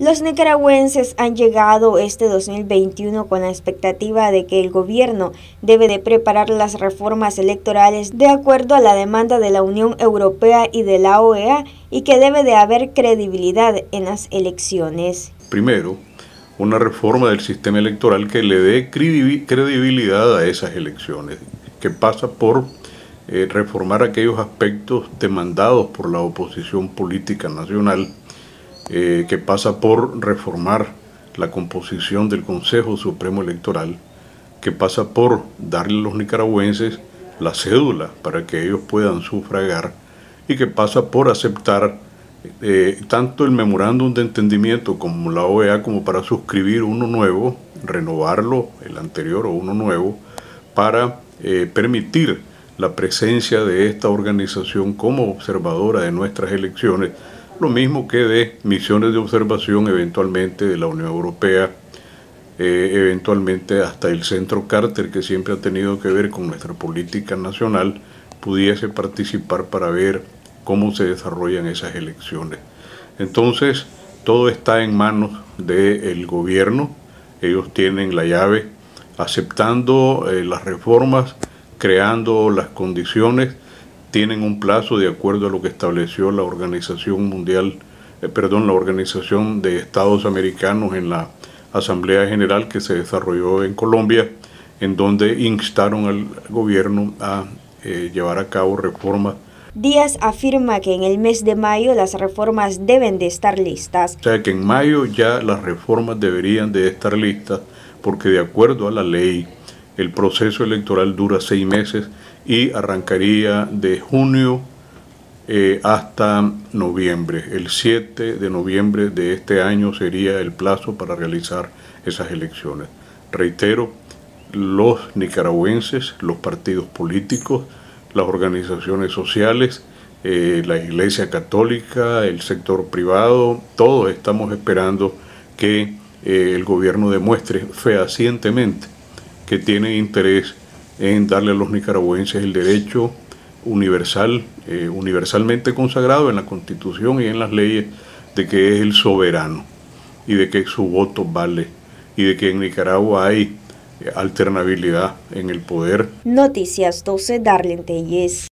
Los nicaragüenses han llegado este 2021 con la expectativa de que el gobierno debe de preparar las reformas electorales de acuerdo a la demanda de la Unión Europea y de la OEA y que debe de haber credibilidad en las elecciones. Primero, una reforma del sistema electoral que le dé credibilidad a esas elecciones, que pasa por eh, reformar aquellos aspectos demandados por la oposición política nacional eh, que pasa por reformar la composición del Consejo Supremo Electoral, que pasa por darle a los nicaragüenses la cédula para que ellos puedan sufragar y que pasa por aceptar eh, tanto el memorándum de entendimiento como la OEA como para suscribir uno nuevo, renovarlo, el anterior o uno nuevo, para eh, permitir la presencia de esta organización como observadora de nuestras elecciones lo mismo que de misiones de observación eventualmente de la Unión Europea, eh, eventualmente hasta el Centro Carter, que siempre ha tenido que ver con nuestra política nacional, pudiese participar para ver cómo se desarrollan esas elecciones. Entonces, todo está en manos del gobierno, ellos tienen la llave, aceptando eh, las reformas, creando las condiciones, tienen un plazo de acuerdo a lo que estableció la Organización Mundial, eh, perdón, la Organización de Estados Americanos en la Asamblea General que se desarrolló en Colombia, en donde instaron al gobierno a eh, llevar a cabo reformas. Díaz afirma que en el mes de mayo las reformas deben de estar listas. O sea que en mayo ya las reformas deberían de estar listas porque de acuerdo a la ley el proceso electoral dura seis meses y arrancaría de junio eh, hasta noviembre. El 7 de noviembre de este año sería el plazo para realizar esas elecciones. Reitero, los nicaragüenses, los partidos políticos, las organizaciones sociales, eh, la Iglesia Católica, el sector privado, todos estamos esperando que eh, el gobierno demuestre fehacientemente que tiene interés en darle a los nicaragüenses el derecho universal, eh, universalmente consagrado en la Constitución y en las leyes, de que es el soberano y de que su voto vale y de que en Nicaragua hay alternabilidad en el poder. Noticias 12, Darlene Telles.